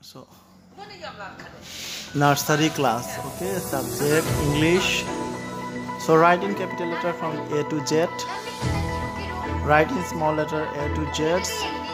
so nursery class okay subject english. So write in capital letter from a to z. Write in small letter a to z.